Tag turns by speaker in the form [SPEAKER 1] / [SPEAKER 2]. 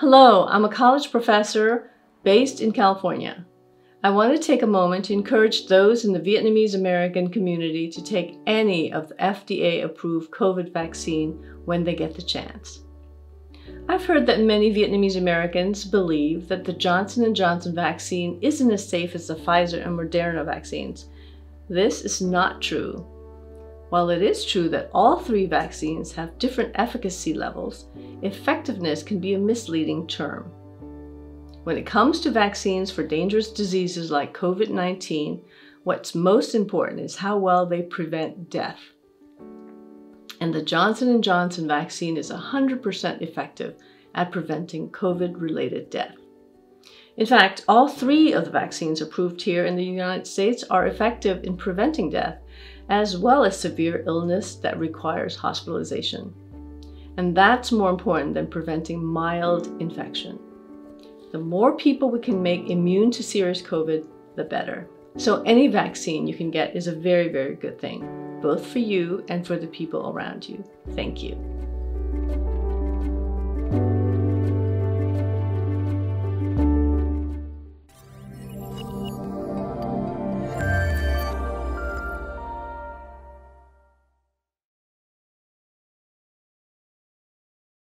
[SPEAKER 1] Hello, I'm a college professor based in California. I want to take a moment to encourage those in the Vietnamese American community to take any of the FDA approved COVID vaccine when they get the chance. I've heard that many Vietnamese Americans believe that the Johnson & Johnson vaccine isn't as safe as the Pfizer and Moderna vaccines. This is not true. While it is true that all three vaccines have different efficacy levels, effectiveness can be a misleading term. When it comes to vaccines for dangerous diseases like COVID 19, what's most important is how well they prevent death. And the Johnson & Johnson vaccine is 100% effective at preventing COVID-related death. In fact, all three of the vaccines approved here in the United States are effective in preventing death as well as severe illness that requires hospitalization. And that's more important than preventing mild infection. The more people we can make immune to serious COVID, the better. So any vaccine you can get is a very, very good thing, both for you and for the people around you. Thank you.